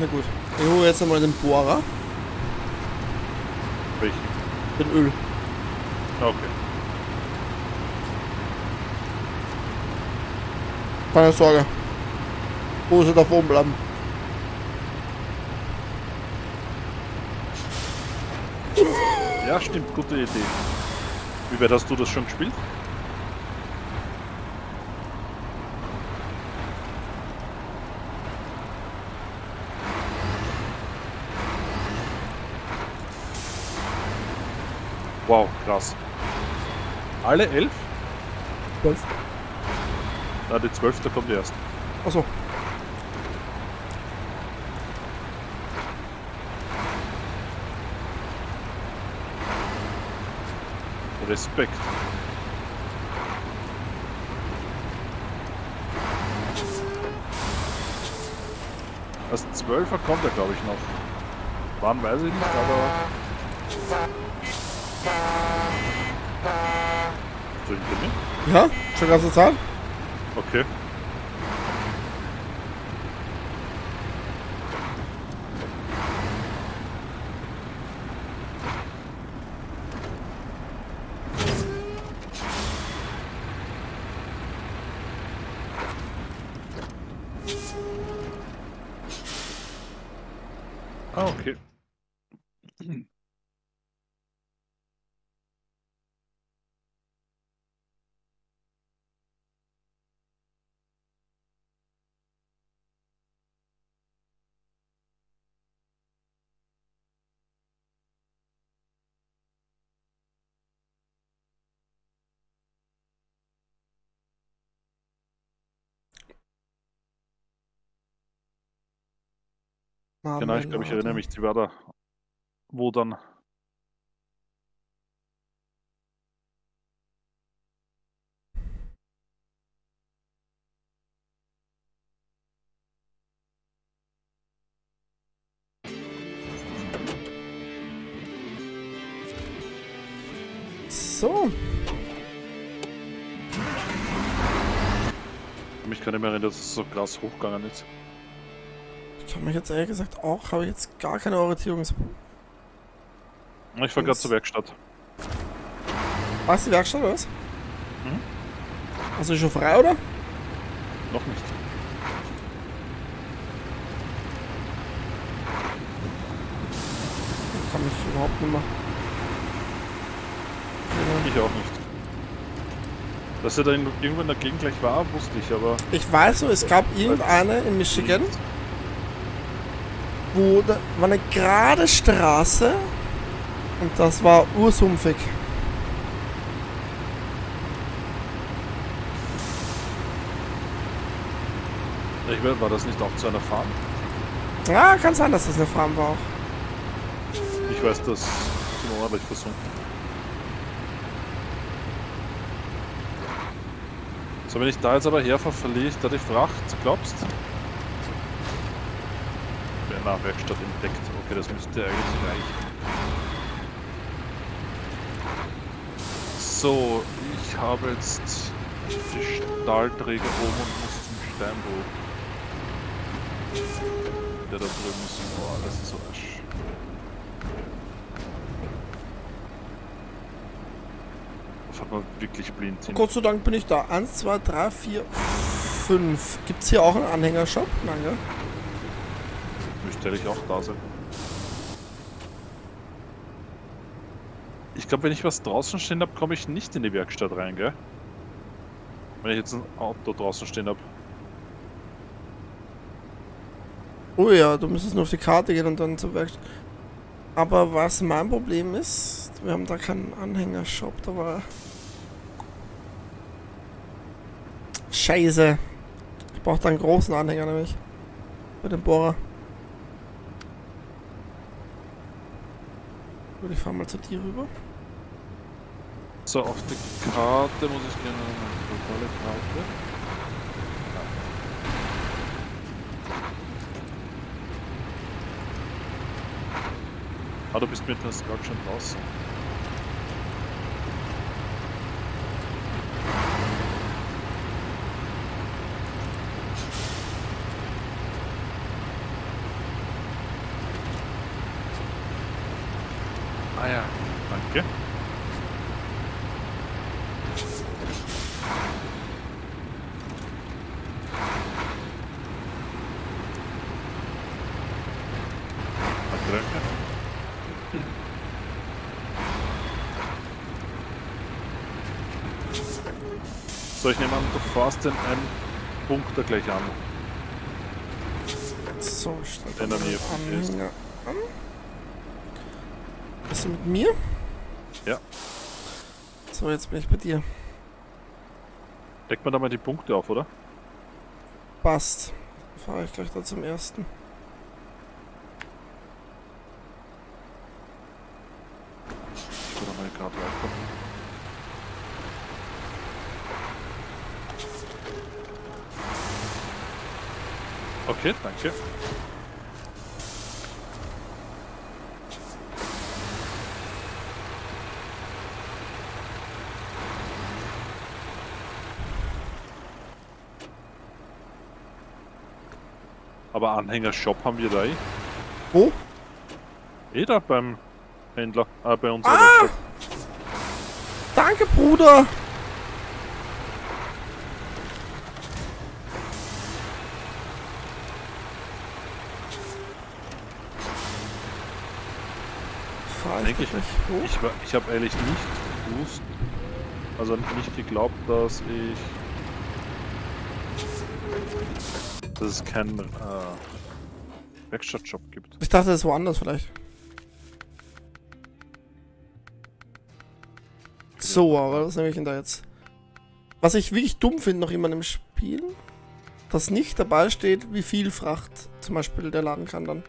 Na gut. Ich hole jetzt einmal den Bohrer, Welchen? den Öl. Okay. Keine Sorge. Hose darf oben bleiben. Ja, stimmt, gute Idee. Wie weit hast du das schon gespielt? Wow, krass. Alle elf? Zwölf. Na, die zwölfte kommt erst. Achso. Respekt. Das Zwölfer kommt ja, glaube ich, noch. Wann weiß ich nicht, aber. So hinter mir? Ja? Schon ganze Zeit? Okay. Ah, okay. Genau, ich glaube, ich erinnere mich, die war da. Wo dann? So. Mich kann nicht mehr erinnern, dass es so krass hochgegangen ist. Ich habe mich jetzt ehrlich gesagt auch, habe ich jetzt gar keine Orientierungs... Ich war gerade zur Werkstatt. Was, die Werkstatt oder was? Mhm. Hast du schon frei, oder? Noch nicht. Ich kann mich überhaupt nicht mehr... Ich auch nicht. Dass er da in- irgendwo in der Gegend gleich war, wusste ich, aber. Ich weiß nur, es gab irgendeine in Michigan, wo da war eine gerade Straße und das war ursumpfig. Ich weiß, war das nicht auch zu einer Farm? Ja, kann sein, dass das eine Farm war auch. Ich weiß, dass sind ordentlich versunken. So, wenn ich da jetzt aber herfahre, verliere ich da die Fracht, glaubst du? Ja, na, Werkstatt entdeckt. Okay, das müsste eigentlich reichen. So, ich habe jetzt die Stahlträger oben und muss zum Steinbruch. Der da drüben ist. Boah, das ist so Arsch. Da fährt man wirklich blind hin. Gott sei Dank bin ich da. Eins, zwei, drei, vier, fünf. Gibt es hier auch einen Anhängershop? Nein, gell? Eigentlich auch da sein. Ich glaube, wenn ich was draußen stehen habe, komme ich nicht in die Werkstatt rein, gell? Wenn ich jetzt ein Auto draußen stehen habe. Oh ja, du müsstest nur auf die Karte gehen und dann zur Werkstatt. Aber was mein Problem ist, wir haben da keinen Anhängershop, da war. Scheiße. Ich brauche da einen großen Anhänger nämlich. Bei dem Bohrer. Gut, ich fahr mal zu dir rüber. So, auf die Karte muss ich gerne eine globale Karte. Ah, du bist mit der Scout schon draußen. Ah ja, danke. Danke, danke. So, ich nehme an, du fährst den einen Punkt da gleich an. So, statt Wenn er mir ist. Anhänger an. Bist du mit mir? Ja. So, jetzt bin ich bei dir. Deckt man da mal die Punkte auf, oder? Passt. Fahre ich gleich da zum ersten. Okay, danke. Aber Anhänger-Shop haben wir da eh. Wo? Eh da beim Händler, äh, bei uns. Ah! Danke, Bruder! Fahr ich ich- habe ehrlich nicht gewusst, also nicht geglaubt, dass ich. dass es keinen äh, Werkstattshop gibt. Ich dachte, das ist woanders vielleicht. So, aber was nehme ich denn da jetzt? Was ich wirklich dumm finde noch immer in dem Spiel, dass nicht dabei steht, wie viel Fracht zum Beispiel der laden kann dann.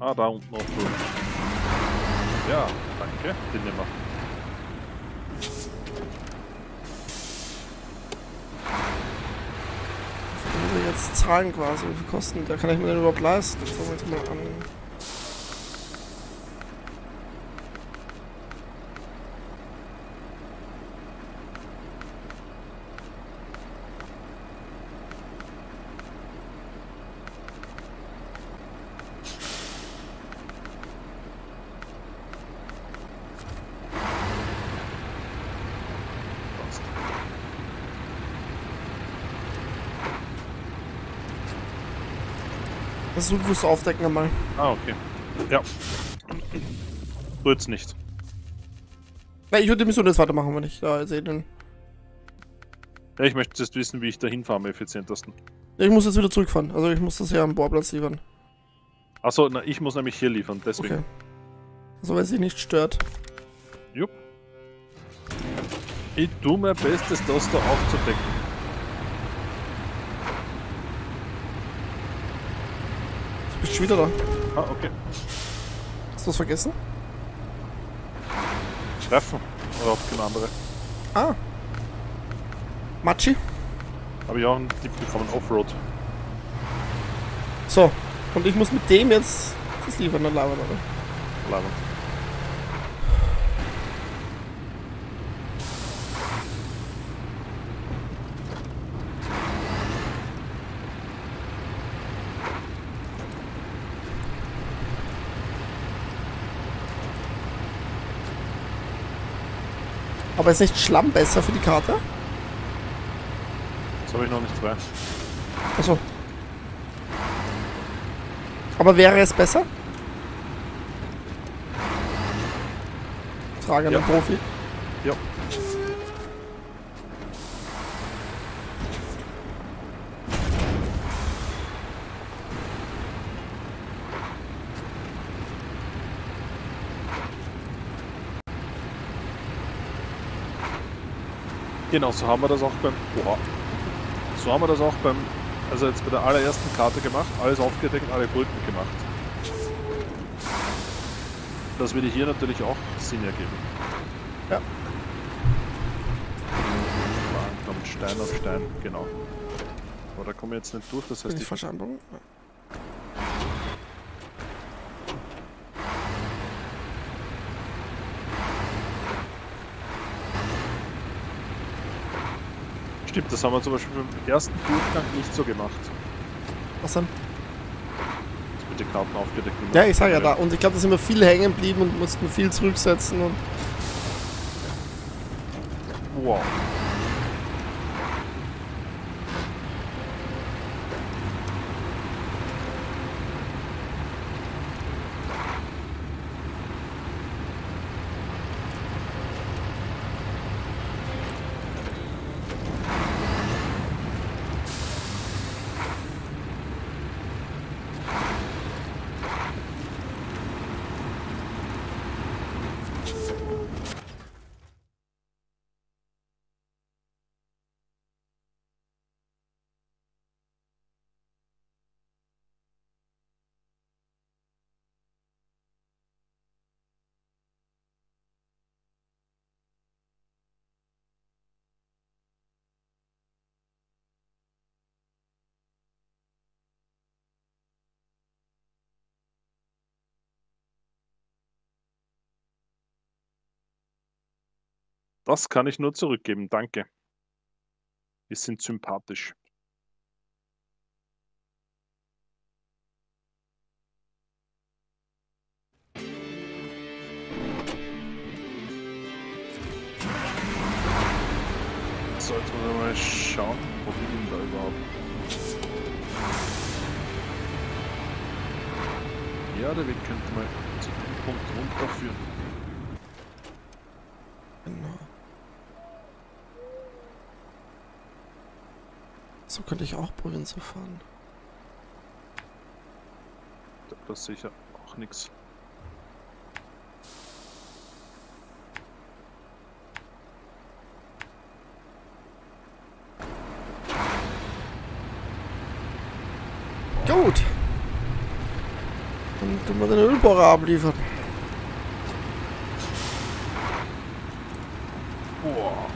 Ah, da unten noch so. Ja, danke. Den nehmen wir. Muss ich jetzt zahlen quasi, wie viel kosten der? Kann ich mir den überhaupt leisten? Das wir jetzt mal an. Passt. Du aufdecken einmal. Ah, okay. Ja. Jetzt nicht. Na, ich würde die Mission jetzt weitermachen, wenn ich da sehe den. Ja, ich möchte jetzt wissen, wie ich dahin fahre am effizientesten. Ja, ich muss jetzt wieder zurückfahren. Also ich muss das ja am Bohrplatz liefern. Achso, na, ich muss nämlich hier liefern, deswegen. Okay. Also es dich nicht stört. Jupp. Ich tue mein Bestes, das da aufzudecken. Bist schon wieder da. Ah, okay. Hast du was vergessen? Treffen. Oder auf keine andere. Ah. Matschi. Habe ich auch einen Tipp bekommen, Offroad. So. Und ich muss mit dem jetzt das liefern dann labern, oder? Labern. Aber ist nicht Schlamm besser für die Karte? Das habe ich noch nicht frei. Achso. Aber wäre es besser? Frage an Ja. den Profi. Ja. Genau, so haben wir das auch beim. Oha. So haben wir das auch beim. Also jetzt bei der allerersten Karte gemacht, alles aufgedeckt, alle Brücken gemacht. Das würde hier natürlich auch Sinn ergeben. Ja. Stein auf Stein, genau. Aber da kommen wir jetzt nicht durch, das heißt, ich ich stimmt, das haben wir zum Beispiel beim ersten Durchgang nicht so gemacht. Was dann? Dass mit den Karten aufgedeckt. Ja, ich sag ja da. Und ich glaube, da sind wir viel hängen geblieben und mussten viel zurücksetzen und. Wow. Das kann ich nur zurückgeben, danke. Wir sind sympathisch. So, jetzt muss ich mal schauen, wo ich denn da überhaupt? Ja, der Weg könnte mal zu dem Punkt runterführen. Genau. So könnte ich auch probieren zu fahren. Da ist sicher auch nichts. Gut. Dann tun wir den Ölbohrer abliefern. Boah.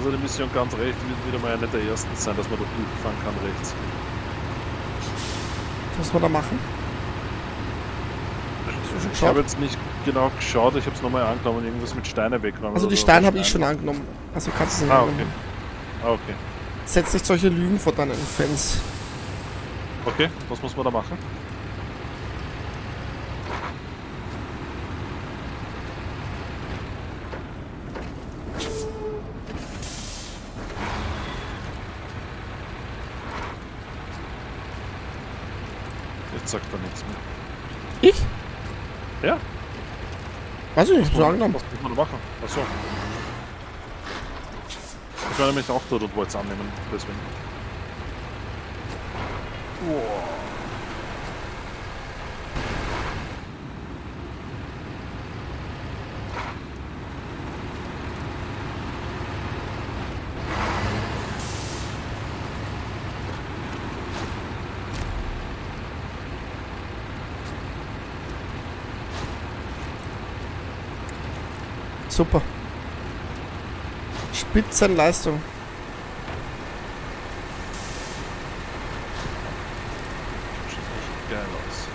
Also die Mission ganz recht wird wieder mal eine der ersten sein, dass man da durchfahren kann rechts. Was wir da machen? Ich habe jetzt nicht genau geschaut, ich habe es nochmal angenommen, irgendwas mit Steine wegräumen. Also die Steine habe ich schon angenommen. Also kannst du sie Ah, angenommen. okay. Ah, okay. Setz nicht solche Lügen vor deinen Fans. Okay, was muss man da machen? Sagt er nichts mehr. Ich? Ja? Weiß ich nicht, so angenommen. Was muss man machen? Achso. Ich war nämlich auch dort und wollte es annehmen, deswegen. Wow. Super. Spitzenleistung. Sieht echt geil aus.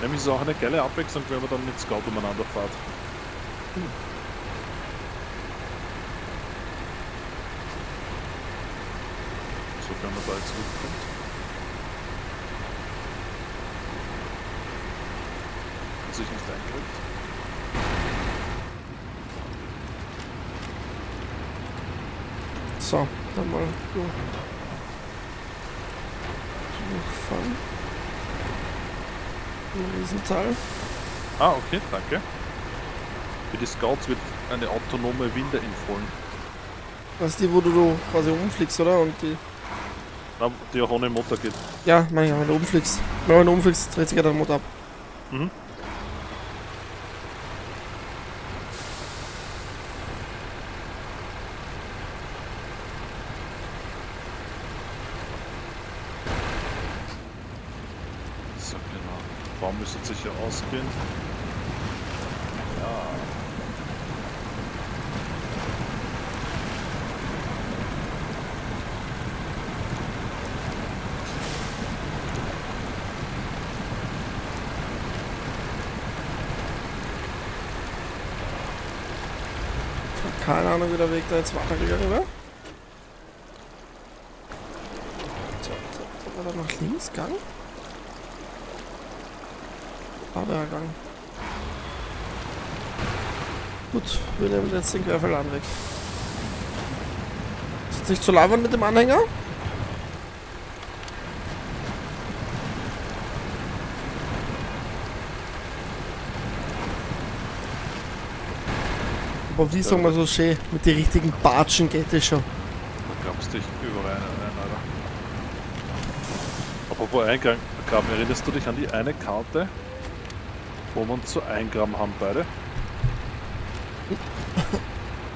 Nämlich ist auch eine geile Abwechslung, wenn man dann mit Scout umeinander fährt. Sofern man da jetzt mitkommt. Hat sich nicht eingekriegt. So, dann mal durch. Durchfahren. Ein Riesenteil. Ah, okay, danke. Für die Scouts wird eine autonome Winde empfohlen. Das ist die, wo du, quasi umfliegst, oder? Und die. Na, Die auch ohne Motor geht. Ja, meine ich, wenn du umfliegst. Wenn du umfliegst, dreht sich ja der Motor ab. Mhm. Müsste sicher ausgehen. Ja. Keine Ahnung, wie der Weg da jetzt weitergegangen wäre. Da nach links Gang? War der Gang. Gut, wir nehmen jetzt den Querfeldladen weg. Ist jetzt nicht zu labern mit dem Anhänger? Aber wie sagen wir so schön, mit den richtigen Batschen geht es schon. Da grabst dich überall rein, Alter. Apropos Eingang, Graben, erinnerst du dich an die eine Karte, wo wir uns zu eingraben haben beide?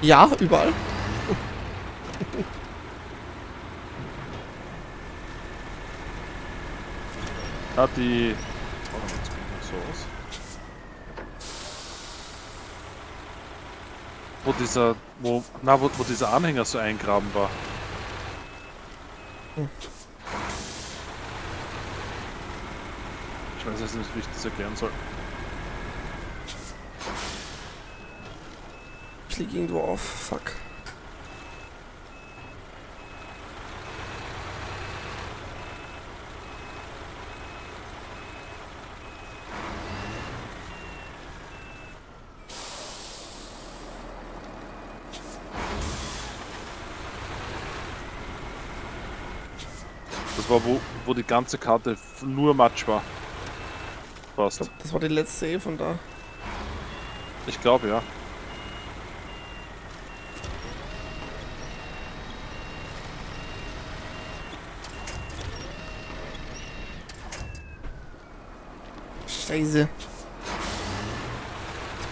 Ja, überall. Ah, die... Mal, jetzt geht noch so aus. Wo dieser... Wo... Na, wo, wo dieser Anhänger so eingraben war. Hm. Ich weiß jetzt nicht, wie ich das erklären soll. Ich lieg irgendwo auf. Fuck. Das war, wo, wo die ganze Karte nur Matsch war. Fast. das war die letzte eh von da. Ich glaube, ja. Scheiße.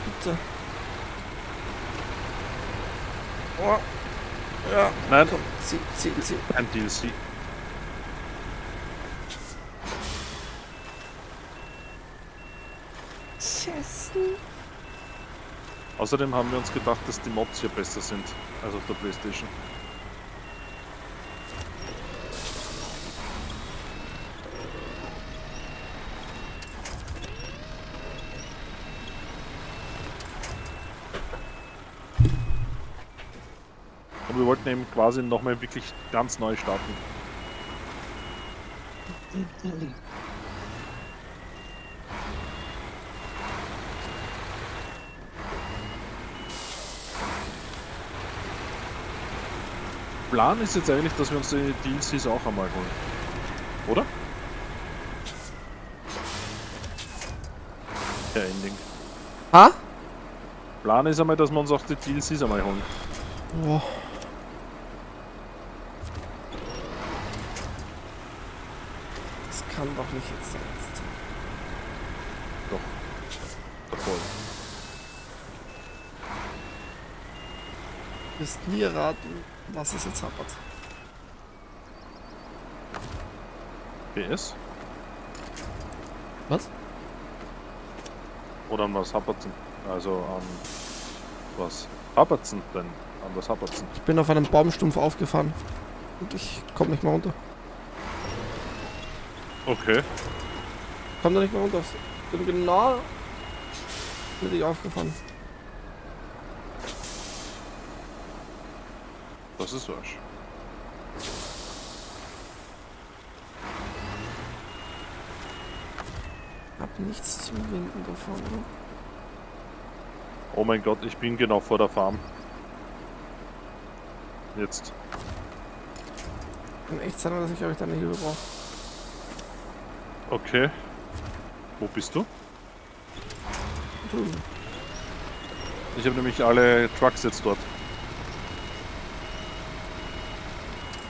Bitte. Oh. Ja, Nein, komm, zieh, zieh, zieh. ein DLC. Scheiße. Außerdem haben wir uns gedacht, dass die Mods hier besser sind als auf der Playstation. Wollten eben quasi nochmal wirklich ganz neu starten. Plan ist jetzt eigentlich, dass wir uns die DLCs auch einmal holen. Oder? Ja, Ending. Ha? Plan ist einmal, dass wir uns auch die DLCs einmal holen. Boah. Kann doch nicht jetzt sein. Davor. Du wirst nie erraten, was es jetzt hapert. PS? Was? Oder an was Happert's denn? Also an was Happert's denn? An was Happert's? Ich bin auf einem Baumstumpf aufgefahren. Und ich komme nicht mehr runter. Okay. Komm da nicht mehr runter. Ich bin genau mit dich aufgefahren. Das ist wasch. Hab nichts zum Winken davon. Oder? Oh mein Gott, ich bin genau vor der Farm. Jetzt. Kann echt sein, dass ich euch deine Hilfe brauche. Okay. Wo bist du? Ich habe nämlich alle Trucks jetzt dort.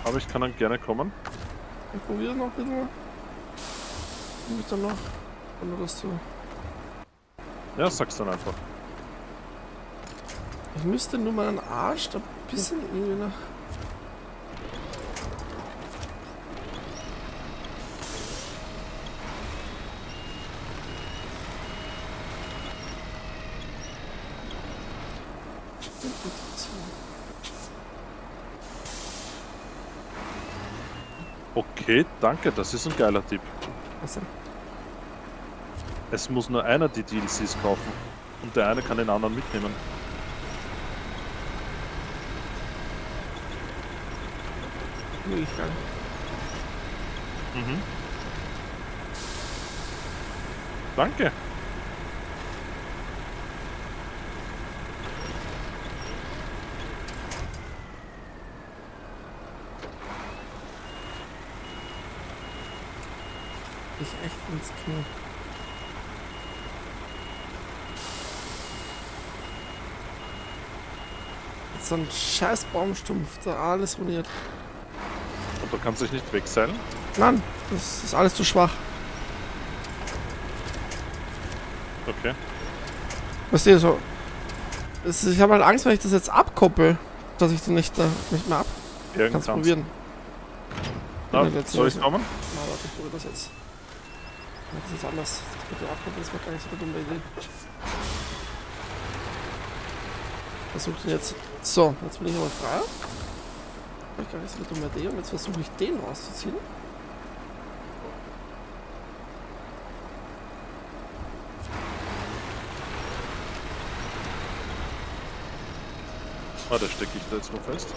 Aber ich kann dann gerne kommen. Ich probiere noch ein bisschen. Und dann noch. Nur das zu. Ja, sag's dann einfach. Ich müsste nur meinen Arsch da ein bisschen irgendwie nach. Okay, danke, das ist ein geiler Tipp. Was denn? Es muss nur einer die DLCs kaufen. Und der eine kann den anderen mitnehmen. Möglichkeit. Mhm. Danke. Ich echt ins Knie. So ein scheiß Baumstumpf, da alles ruiniert. Und da kannst du dich nicht wegseilen? Nein, das ist alles zu schwach. Okay. Weißt du, so. Ich habe halt Angst, wenn ich das jetzt abkoppel, dass ich den nicht, äh, nicht mehr ab. Kannst probieren. Na, soll ich kommen? Na, warte, ich probiere das jetzt. Das ist anders. Das mit dem Abkoppeln, das war gar nicht so eine dumme Idee. Versuch den jetzt. So, jetzt bin ich aber frei. War gar nicht so eine dumme Idee. Und jetzt versuche ich den rauszuziehen. Ah, da stecke ich da jetzt mal fest.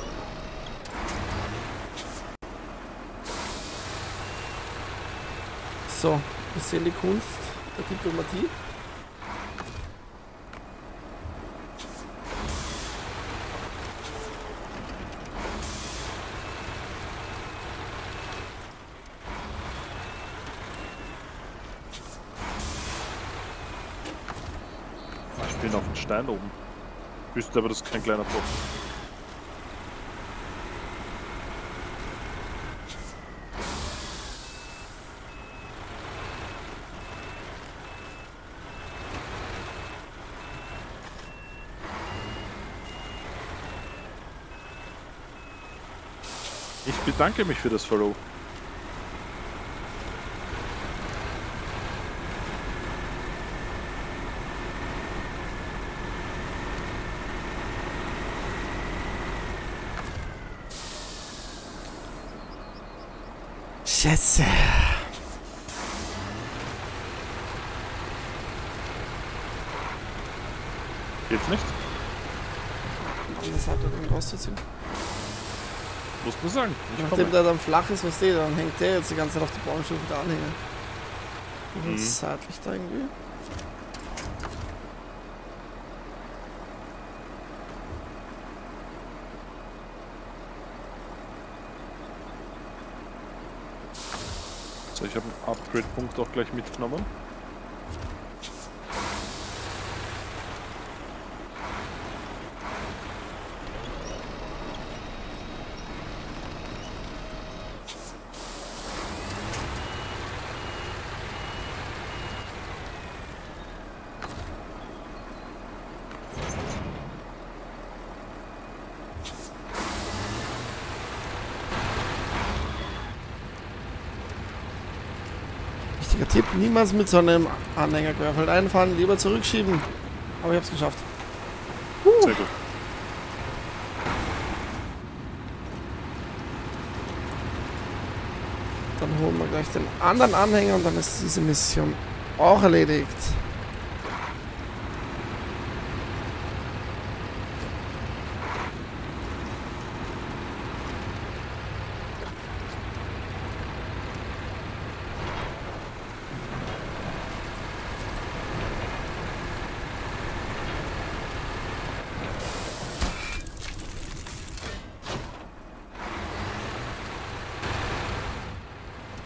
So, wir sehen die Kunst der Diplomatie. Ich bin auf dem Stein oben. Wüsste aber, das ist kein kleiner Tropfen. Ich bedanke mich für das Follow. Schätze. Geht's nicht? Andere Seite den rauszuziehen. Muss man sagen. Ich Nachdem komme. der dann flach ist, was der, dann hängt der jetzt die ganze Zeit auf der Baumstufe der Anhänger. Mhm. seitlich da irgendwie. So, ich habe einen Upgrade-Punkt auch gleich mitgenommen. Wichtiger Tipp, niemals mit so einem Anhängerquerfeld einfahren, lieber zurückschieben. Aber ich hab's geschafft. Sehr gut. Dann holen wir gleich den anderen Anhänger und dann ist diese Mission auch erledigt.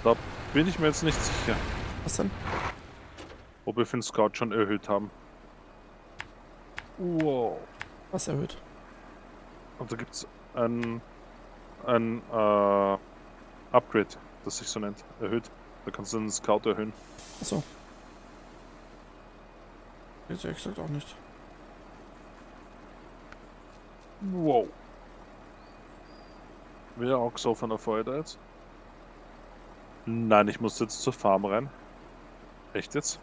Da bin ich mir jetzt nicht sicher, Was denn? ob wir für den Scout schon erhöht haben. Wow. Was erhöht? Und da gibt es ein, ein äh, Upgrade, das sich so nennt. Erhöht. Da kannst du den Scout erhöhen. Achso. Jetzt ehrlich gesagt auch nicht. Wow. Wieder auch so von der Feuer jetzt? Nein, ich muss jetzt zur Farm rein. Echt jetzt?